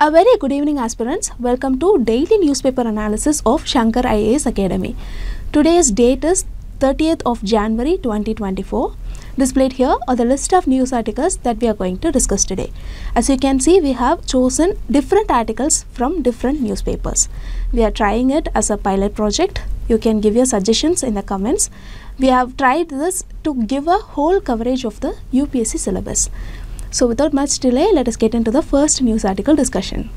A very good evening, aspirants. Welcome to daily newspaper analysis of Shankar IAS Academy. Today's date is 30th of January 2024. Displayed here are the list of news articles that we are going to discuss today. As you can see, we have chosen different articles from different newspapers. We are trying it as a pilot project. You can give your suggestions in the comments. We have tried this to give a whole coverage of the UPSC syllabus. So without much delay, let us get into the first news article discussion.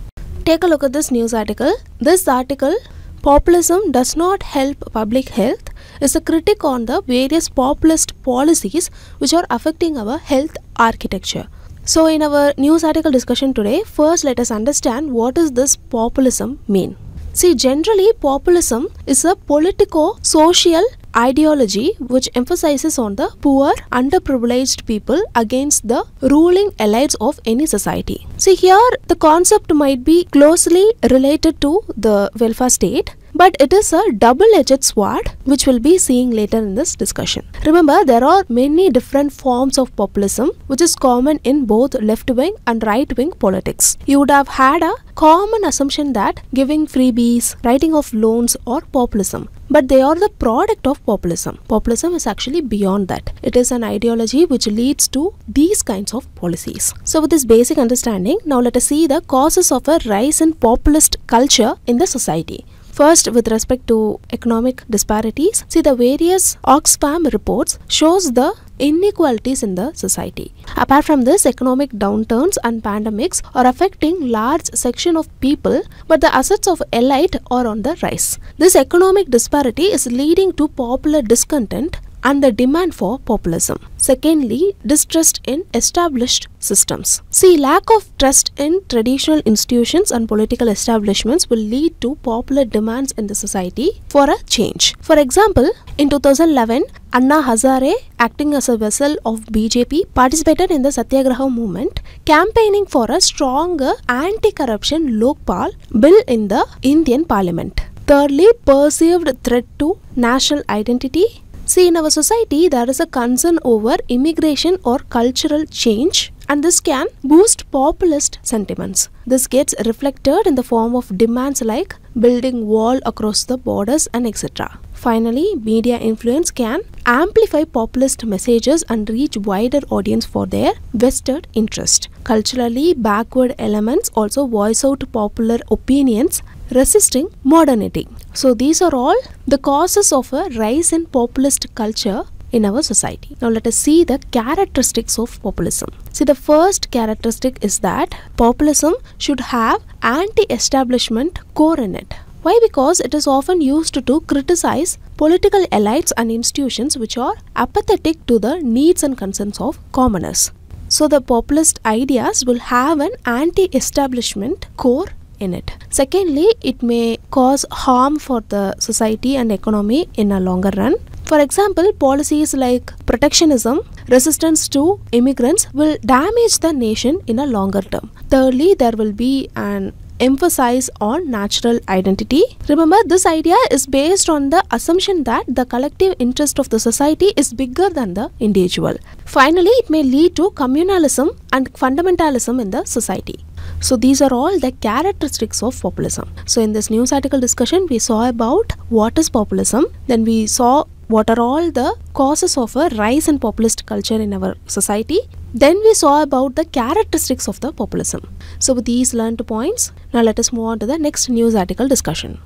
Take a look at this news article. This article, Populism Does Not Help Public Health, is a critic on the various populist policies which are affecting our health architecture. So in our news article discussion today, first let us understand what does this populism mean. See, generally, populism is a politico social ideology which emphasizes on the poor, underprivileged people against the ruling elites of any society. See, here the concept might be closely related to the welfare state but it is a double-edged sword which we'll be seeing later in this discussion. Remember there are many different forms of populism which is common in both left-wing and right-wing politics. You would have had a common assumption that giving freebies, writing of loans or populism but they are the product of populism. Populism is actually beyond that. It is an ideology which leads to these kinds of policies. So with this basic understanding, now let us see the causes of a rise in populist culture in the society. First, with respect to economic disparities, see the various Oxfam reports shows the inequalities in the society. Apart from this, economic downturns and pandemics are affecting large section of people, but the assets of elite are on the rise. This economic disparity is leading to popular discontent and the demand for populism. Secondly, distrust in established systems. See, lack of trust in traditional institutions and political establishments will lead to popular demands in the society for a change. For example, in 2011, Anna Hazare, acting as a vessel of BJP, participated in the Satyagraha movement, campaigning for a stronger anti-corruption Lokpal bill in the Indian parliament. Thirdly, perceived threat to national identity See, in our society, there is a concern over immigration or cultural change, and this can boost populist sentiments. This gets reflected in the form of demands like building wall across the borders and etc. Finally, media influence can amplify populist messages and reach wider audience for their vested interest. Culturally backward elements also voice out popular opinions resisting modernity. So these are all the causes of a rise in populist culture in our society. Now let us see the characteristics of populism. See the first characteristic is that populism should have anti-establishment core in it. Why? Because it is often used to criticize political elites and institutions which are apathetic to the needs and concerns of commoners. So the populist ideas will have an anti-establishment core in it. Secondly, it may cause harm for the society and economy in a longer run. For example, policies like protectionism, resistance to immigrants will damage the nation in a longer term. Thirdly, there will be an emphasis on natural identity. Remember, this idea is based on the assumption that the collective interest of the society is bigger than the individual. Finally, it may lead to communalism and fundamentalism in the society. So these are all the characteristics of populism. So in this news article discussion, we saw about what is populism. Then we saw what are all the causes of a rise in populist culture in our society. Then we saw about the characteristics of the populism. So with these learned points, now let us move on to the next news article discussion.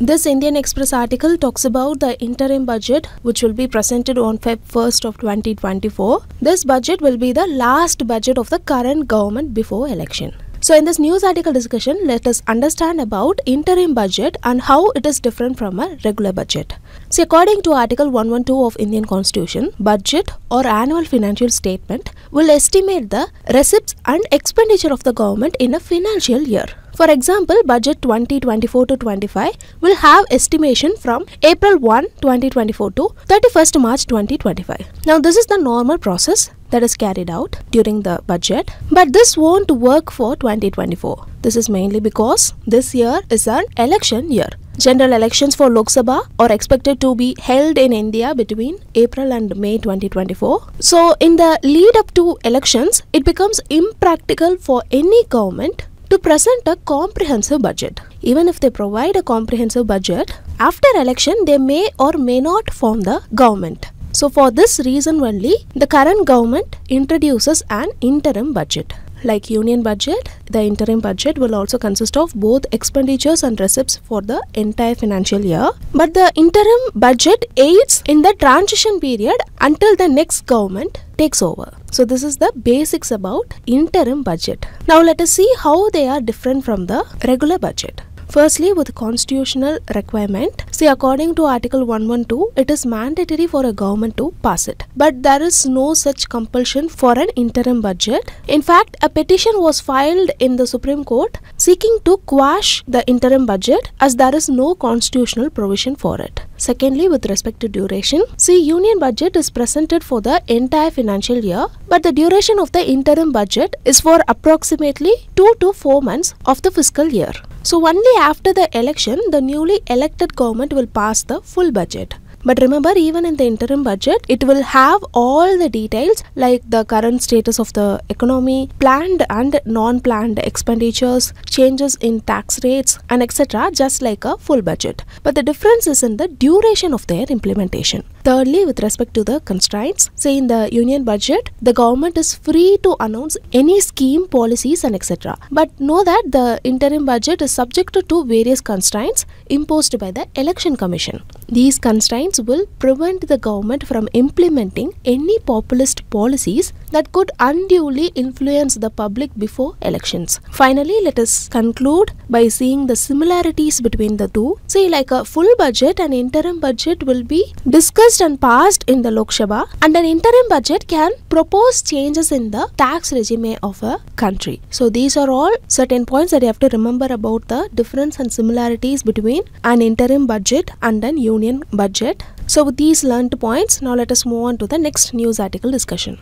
This Indian Express article talks about the interim budget which will be presented on Feb 1st of 2024. This budget will be the last budget of the current government before election. So in this news article discussion, let us understand about interim budget and how it is different from a regular budget. See, according to Article 112 of Indian Constitution, budget or annual financial statement will estimate the receipts and expenditure of the government in a financial year. For example, budget 2024 to 25 will have estimation from April 1, 2024 to 31st March 2025. Now, this is the normal process that is carried out during the budget, but this won't work for 2024. This is mainly because this year is an election year. General elections for Lok Sabha are expected to be held in India between April and May 2024. So, in the lead up to elections, it becomes impractical for any government to present a comprehensive budget. Even if they provide a comprehensive budget, after election they may or may not form the government. So for this reason only, the current government introduces an interim budget. Like union budget, the interim budget will also consist of both expenditures and receipts for the entire financial year. But the interim budget aids in the transition period until the next government takes over. So this is the basics about interim budget. Now let us see how they are different from the regular budget. Firstly, with constitutional requirement, see according to Article 112, it is mandatory for a government to pass it. But there is no such compulsion for an interim budget. In fact, a petition was filed in the Supreme Court seeking to quash the interim budget as there is no constitutional provision for it. Secondly, with respect to duration, see union budget is presented for the entire financial year, but the duration of the interim budget is for approximately 2 to 4 months of the fiscal year. So only after the election, the newly elected government will pass the full budget. But remember, even in the interim budget, it will have all the details like the current status of the economy, planned and non planned expenditures, changes in tax rates, and etc., just like a full budget. But the difference is in the duration of their implementation. Thirdly, with respect to the constraints, say in the union budget, the government is free to announce any scheme, policies, and etc. But know that the interim budget is subject to various constraints imposed by the election commission. These constraints will prevent the government from implementing any populist policies that could unduly influence the public before elections. Finally, let us conclude by seeing the similarities between the two. See, like a full budget and interim budget will be discussed and passed in the Lok Sabha, and an interim budget can propose changes in the tax regime of a country. So, these are all certain points that you have to remember about the difference and similarities between an interim budget and an union budget. So, with these learned points, now let us move on to the next news article discussion.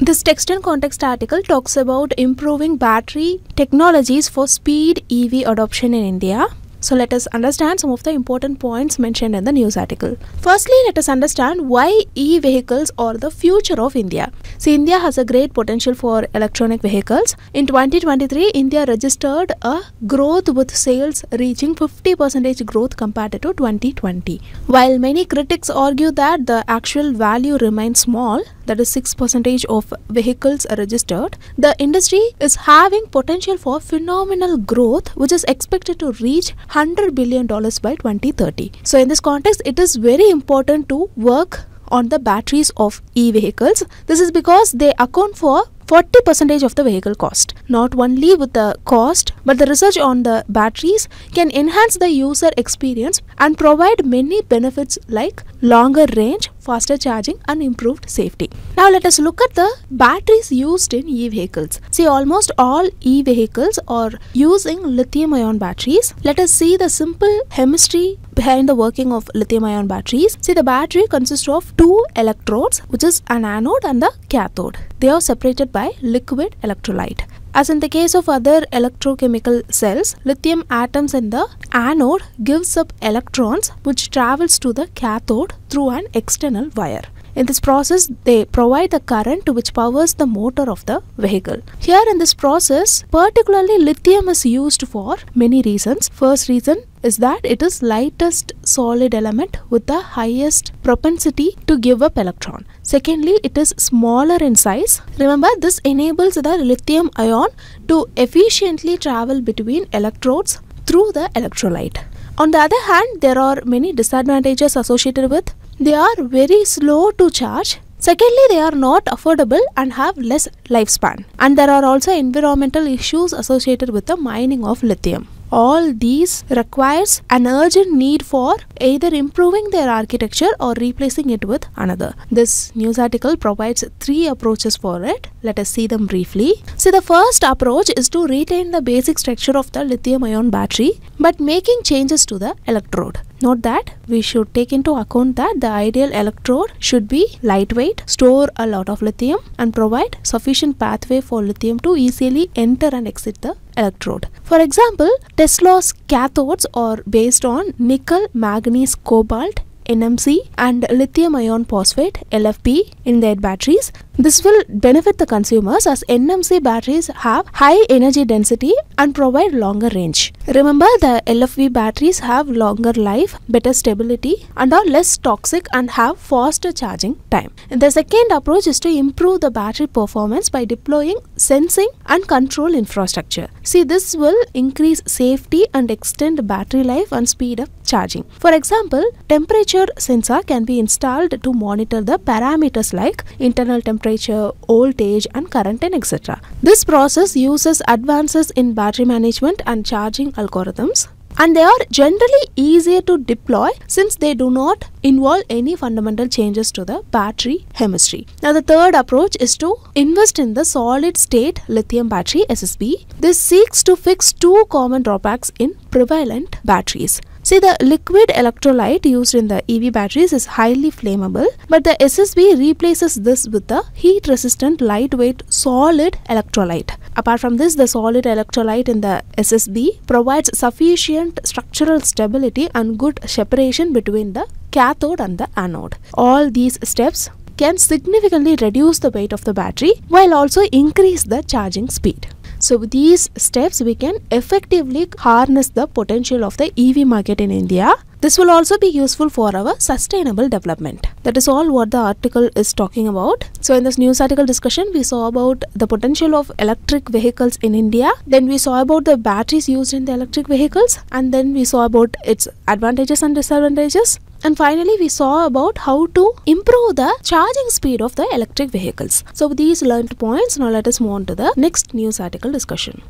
This text and context article talks about improving battery technologies for speed EV adoption in India. So let us understand some of the important points mentioned in the news article. Firstly, let us understand why e-vehicles are the future of India. See, India has a great potential for electronic vehicles. In 2023, India registered a growth with sales reaching 50% growth compared to 2020. While many critics argue that the actual value remains small, that is 6% of vehicles registered, the industry is having potential for phenomenal growth which is expected to reach 100 billion dollars by 2030 so in this context it is very important to work on the batteries of e-vehicles. This is because they account for 40 percentage of the vehicle cost. Not only with the cost, but the research on the batteries can enhance the user experience and provide many benefits like longer range, faster charging and improved safety. Now let us look at the batteries used in e-vehicles. See almost all e-vehicles are using lithium ion batteries. Let us see the simple chemistry behind the working of lithium ion batteries. See the battery consists of two electrodes which is an anode and the cathode. They are separated by liquid electrolyte. As in the case of other electrochemical cells, lithium atoms in the anode gives up electrons which travels to the cathode through an external wire. In this process, they provide the current which powers the motor of the vehicle. Here in this process, particularly lithium is used for many reasons. First reason is that it is lightest solid element with the highest propensity to give up electron. Secondly, it is smaller in size. Remember, this enables the lithium ion to efficiently travel between electrodes through the electrolyte. On the other hand, there are many disadvantages associated with they are very slow to charge. Secondly, they are not affordable and have less lifespan. And there are also environmental issues associated with the mining of lithium all these requires an urgent need for either improving their architecture or replacing it with another. This news article provides three approaches for it. Let us see them briefly. So the first approach is to retain the basic structure of the lithium ion battery but making changes to the electrode. Note that we should take into account that the ideal electrode should be lightweight, store a lot of lithium and provide sufficient pathway for lithium to easily enter and exit the electrode. For example, Tesla's cathodes are based on nickel, manganese, cobalt, NMC and lithium iron phosphate LFP in their batteries This will benefit the consumers as NMC batteries have high energy density and provide longer range. Remember, the LFP batteries have longer life, better stability, and are less toxic and have faster charging time. The second approach is to improve the battery performance by deploying sensing and control infrastructure. See, this will increase safety and extend battery life and speed up charging. For example, temperature sensor can be installed to monitor the parameters like internal temperature, voltage, and current, and etc. This process uses advances in battery management and charging algorithms and they are generally easier to deploy since they do not involve any fundamental changes to the battery chemistry. Now the third approach is to invest in the solid state lithium battery SSB. This seeks to fix two common drawbacks in prevalent batteries. See, the liquid electrolyte used in the EV batteries is highly flammable, but the SSB replaces this with the heat resistant lightweight solid electrolyte. Apart from this, the solid electrolyte in the SSB provides sufficient structural stability and good separation between the cathode and the anode. All these steps can significantly reduce the weight of the battery while also increase the charging speed. So with these steps we can effectively harness the potential of the EV market in India. This will also be useful for our sustainable development. That is all what the article is talking about. So in this news article discussion we saw about the potential of electric vehicles in India. Then we saw about the batteries used in the electric vehicles and then we saw about its advantages and disadvantages. And finally, we saw about how to improve the charging speed of the electric vehicles. So, these learned points, now let us move on to the next news article discussion.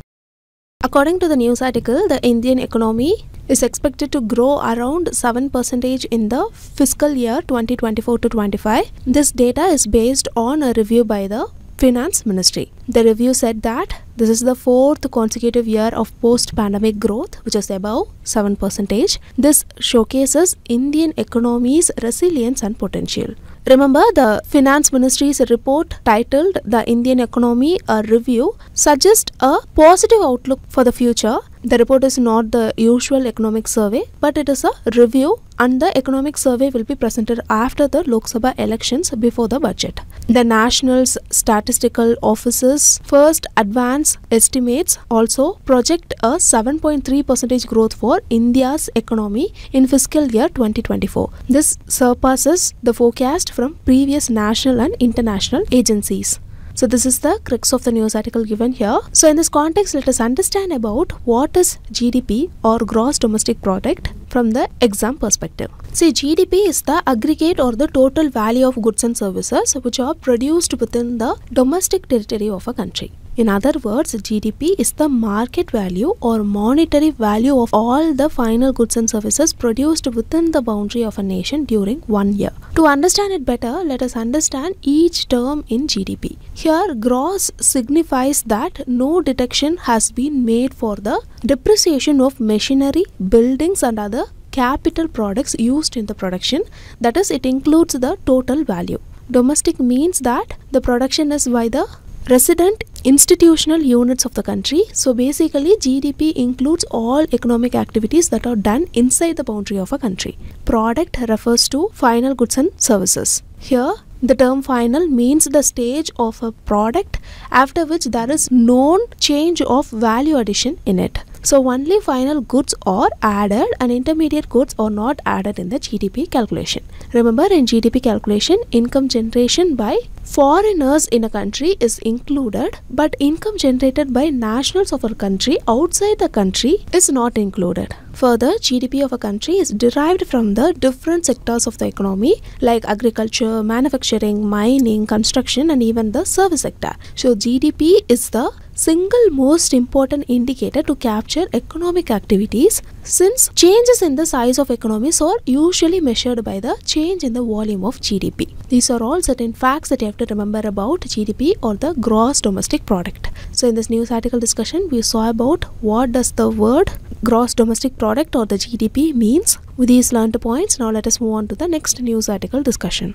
According to the news article, the Indian economy is expected to grow around 7% in the fiscal year 2024 to 25. This data is based on a review by the Finance Ministry. The review said that this is the fourth consecutive year of post pandemic growth, which is above 7%. This showcases Indian economy's resilience and potential. Remember, the Finance Ministry's report titled The Indian Economy a Review suggests a positive outlook for the future. The report is not the usual economic survey, but it is a review, and the economic survey will be presented after the Lok Sabha elections before the budget. The National's Statistical Office's first advance estimates also project a 7.3% growth for India's economy in fiscal year 2024. This surpasses the forecast from previous national and international agencies. So this is the crux of the news article given here. So in this context, let us understand about what is GDP or gross domestic product from the exam perspective. See, GDP is the aggregate or the total value of goods and services which are produced within the domestic territory of a country. In other words, GDP is the market value or monetary value of all the final goods and services produced within the boundary of a nation during one year. To understand it better, let us understand each term in GDP. Here, gross signifies that no deduction has been made for the depreciation of machinery, buildings, and other capital products used in the production, that is, it includes the total value. Domestic means that the production is by the resident institutional units of the country. So basically GDP includes all economic activities that are done inside the boundary of a country. Product refers to final goods and services. Here the term final means the stage of a product after which there is known change of value addition in it. So only final goods are added and intermediate goods are not added in the GDP calculation. Remember in GDP calculation income generation by foreigners in a country is included but income generated by nationals of a country outside the country is not included. Further, GDP of a country is derived from the different sectors of the economy like agriculture, manufacturing, mining, construction and even the service sector. So GDP is the single most important indicator to capture economic activities since changes in the size of economies are usually measured by the change in the volume of GDP. These are all certain facts that you have to remember about GDP or the gross domestic product. So in this news article discussion we saw about what does the word gross domestic product or the GDP means. With these learned points now let us move on to the next news article discussion.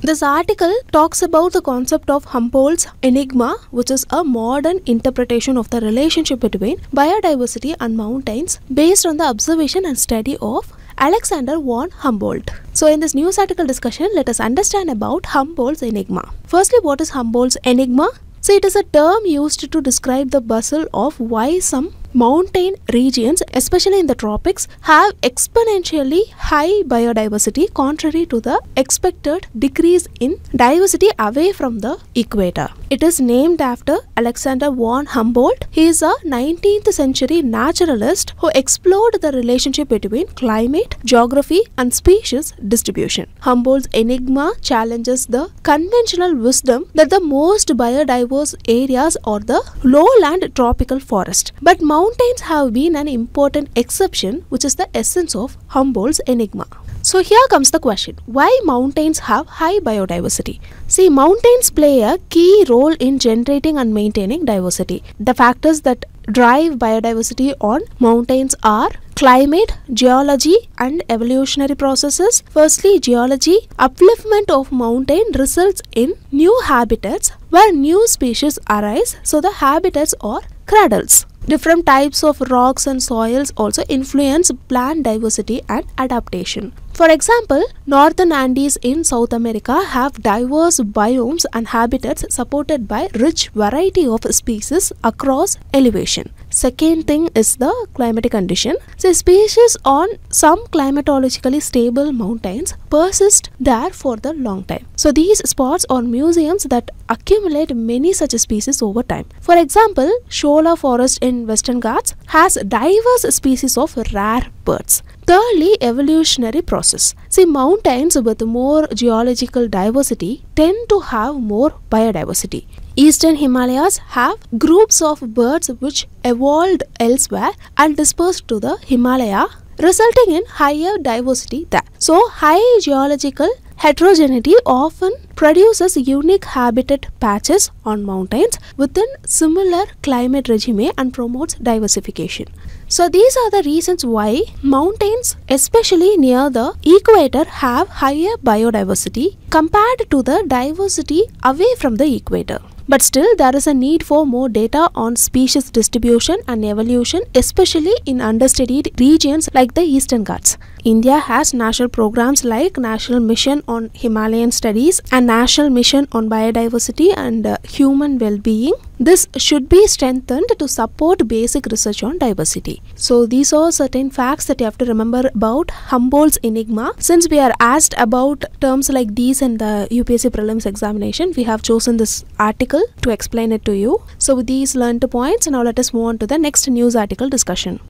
This article talks about the concept of Humboldt's enigma, which is a modern interpretation of the relationship between biodiversity and mountains based on the observation and study of Alexander von Humboldt. So, in this news article discussion, let us understand about Humboldt's enigma. Firstly, what is Humboldt's enigma? So, it is a term used to describe the puzzle of why some mountain regions, especially in the tropics, have exponentially high biodiversity contrary to the expected decrease in diversity away from the equator. It is named after Alexander von Humboldt. He is a 19th century naturalist who explored the relationship between climate, geography, and species distribution. Humboldt's enigma challenges the conventional wisdom that the most biodiverse areas are the lowland tropical forest. But mountains have been an important exception, which is the essence of Humboldt's enigma. So here comes the question why mountains have high biodiversity? See, mountains play a key role in generating and maintaining diversity. The factors that drive biodiversity on mountains are climate, geology, and evolutionary processes. Firstly, geology. Upliftment of mountain results in new habitats where new species arise, so the habitats are cradles. Different types of rocks and soils also influence plant diversity and adaptation. For example, northern Andes in South America have diverse biomes and habitats supported by rich variety of species across elevation. Second thing is the climatic condition. So species on some climatologically stable mountains persist there for the long time. So these spots are museums that accumulate many such species over time. For example, Shola forest in Western Ghats has diverse species of rare birds. Thirdly, evolutionary process. See, mountains with more geological diversity tend to have more biodiversity. Eastern Himalayas have groups of birds which evolved elsewhere and dispersed to the Himalaya, resulting in higher diversity there. So, high geological heterogeneity often produces unique habitat patches on mountains within similar climate regime and promotes diversification. So these are the reasons why mountains, especially near the equator, have higher biodiversity compared to the diversity away from the equator. But still, there is a need for more data on species distribution and evolution, especially in understudied regions like the Eastern Ghats. India has national programs like National Mission on Himalayan Studies and National Mission on Biodiversity and uh, Human Well-being. This should be strengthened to support basic research on diversity. So these are certain facts that you have to remember about Humboldt's enigma. Since we are asked about terms like these in the UPSC prelims examination, we have chosen this article to explain it to you. So with these learned points, now let us move on to the next news article discussion.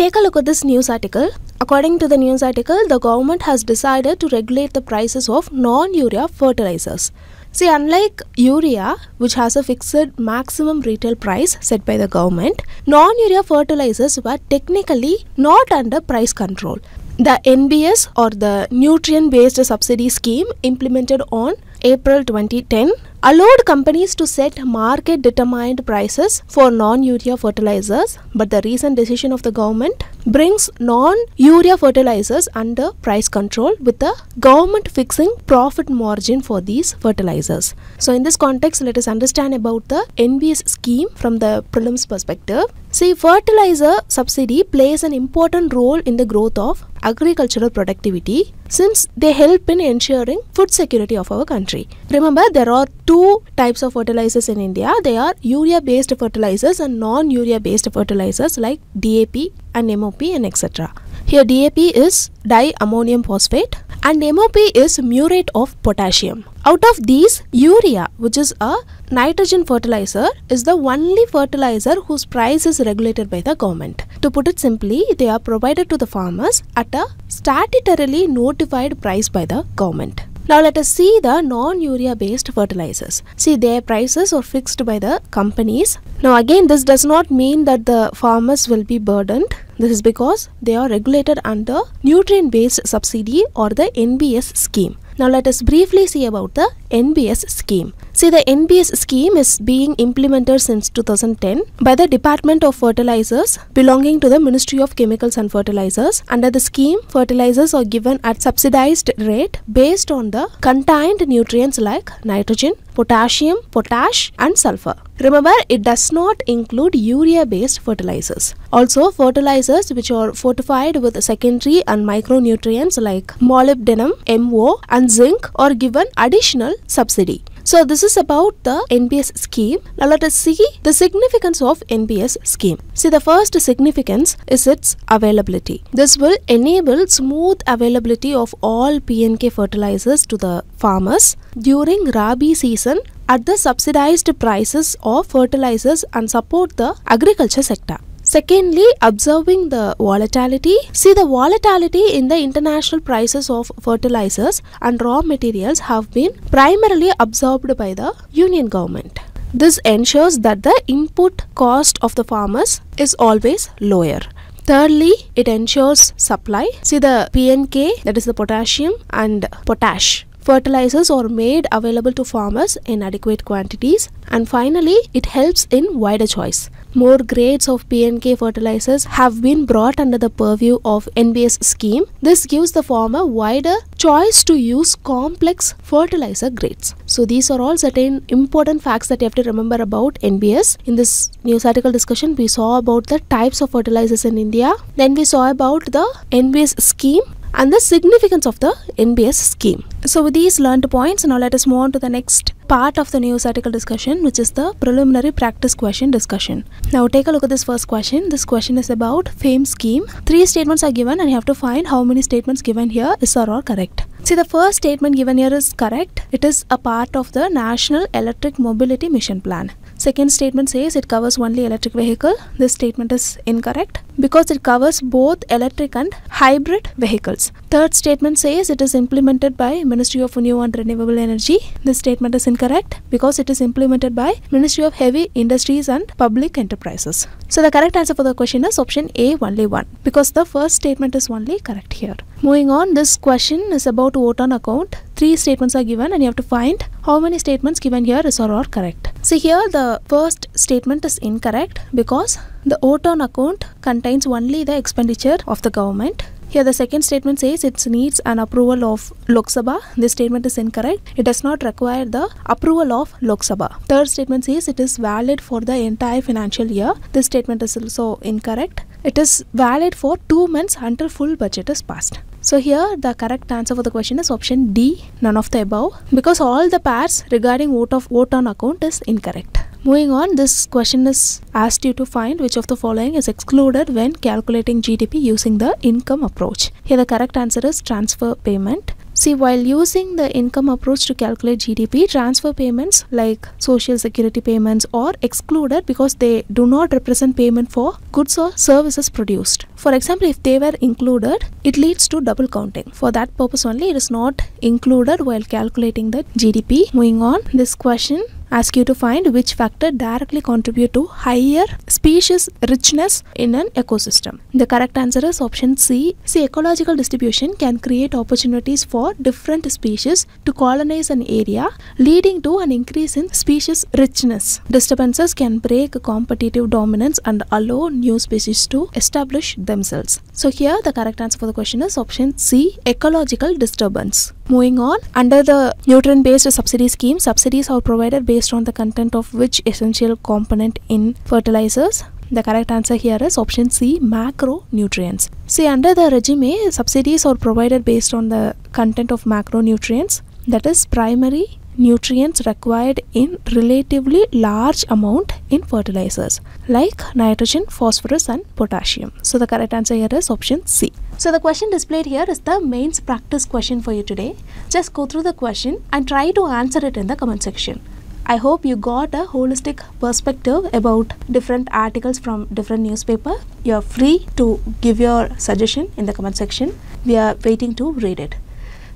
Take a look at this news article. According to the news article, the government has decided to regulate the prices of non-urea fertilizers. See, unlike urea, which has a fixed maximum retail price set by the government, non-urea fertilizers were technically not under price control. The NBS or the Nutrient Based Subsidy Scheme implemented on April 2010 allowed companies to set market determined prices for non-urea fertilizers. But the recent decision of the government brings non-urea fertilizers under price control with the government fixing profit margin for these fertilizers. So in this context let us understand about the nbs scheme from the prelims perspective. See fertilizer subsidy plays an important role in the growth of agricultural productivity since they help in ensuring food security of our country remember there are two types of fertilizers in India. They are urea based fertilizers and non urea based fertilizers like DAP and MOP and etc. Here DAP is diammonium phosphate and MOP is muriate of potassium. Out of these, urea, which is a nitrogen fertilizer, is the only fertilizer whose price is regulated by the government. To put it simply, they are provided to the farmers at a statutorily notified price by the government. Now let us see the non-urea based fertilizers. See their prices are fixed by the companies. Now again this does not mean that the farmers will be burdened. This is because they are regulated under nutrient based subsidy or the NBS scheme. Now let us briefly see about the NBS scheme. See the NBS scheme is being implemented since 2010 by the Department of Fertilizers belonging to the Ministry of Chemicals and Fertilizers. Under the scheme, fertilizers are given at subsidized rate based on the contained nutrients like nitrogen, potassium, potash, and sulfur. Remember, it does not include urea based fertilizers. Also, fertilizers which are fortified with secondary and micronutrients like molybdenum, MO, and zinc are given additional subsidy. So this is about the NBS scheme. Now let us see the significance of NBS scheme. See the first significance is its availability. This will enable smooth availability of all PNK fertilizers to the farmers during Rabi season at the subsidized prices of fertilizers and support the agriculture sector. Secondly, observing the volatility. See the volatility in the international prices of fertilizers and raw materials have been primarily absorbed by the union government. This ensures that the input cost of the farmers is always lower. Thirdly, it ensures supply. See the PNK, that is the potassium and potash. Fertilizers are made available to farmers in adequate quantities. And finally, it helps in wider choice. More grades of PNK fertilizers have been brought under the purview of NBS scheme. This gives the farmer wider choice to use complex fertilizer grades. So these are all certain important facts that you have to remember about NBS. In this news article discussion, we saw about the types of fertilizers in India. Then we saw about the NBS scheme and the significance of the NBS scheme. So with these learned points, now let us move on to the next part of the news article discussion which is the preliminary practice question discussion. Now take a look at this first question. This question is about FAME scheme. Three statements are given and you have to find how many statements given here is or are correct. See the first statement given here is correct. It is a part of the National Electric Mobility Mission Plan. Second statement says it covers only electric vehicle. This statement is incorrect because it covers both electric and hybrid vehicles. Third statement says it is implemented by Ministry of New and Renewable Energy. This statement is incorrect because it is implemented by Ministry of Heavy Industries and Public Enterprises. So the correct answer for the question is option A only one because the first statement is only correct here. Moving on, this question is about vote on account. Three statements are given and you have to find how many statements given here is or are correct. See here the first statement is incorrect because the vote on account contains only the expenditure of the government here the second statement says it needs an approval of Lok Sabha. This statement is incorrect. It does not require the approval of Lok Sabha. Third statement says it is valid for the entire financial year. This statement is also incorrect. It is valid for two months until full budget is passed. So here the correct answer for the question is option D, none of the above, because all the pairs regarding vote of vote on account is incorrect. Moving on, this question is asked you to find which of the following is excluded when calculating GDP using the income approach. Here the correct answer is transfer payment. See, while using the income approach to calculate GDP, transfer payments like social security payments are excluded because they do not represent payment for goods or services produced. For example, if they were included, it leads to double counting. For that purpose only, it is not included while calculating the GDP. Moving on, this question ask you to find which factor directly contribute to higher species richness in an ecosystem. The correct answer is option C. See, ecological distribution can create opportunities for different species to colonize an area, leading to an increase in species richness. Disturbances can break competitive dominance and allow new species to establish themselves. So here the correct answer for the question is option C, ecological disturbance. Moving on, under the nutrient based subsidy scheme, subsidies are provided based on the content of which essential component in fertilizers. The correct answer here is option C, macronutrients. See, under the regime, subsidies are provided based on the content of macronutrients, that is, primary nutrients required in relatively large amount in fertilizers like nitrogen, phosphorus and potassium. So the correct answer here is option C. So the question displayed here is the mains practice question for you today. Just go through the question and try to answer it in the comment section. I hope you got a holistic perspective about different articles from different newspaper. You are free to give your suggestion in the comment section. We are waiting to read it.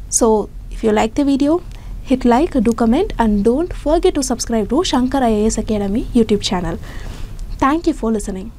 So if you like the video, hit like, do comment and don't forget to subscribe to Shankar IAS Academy YouTube channel. Thank you for listening.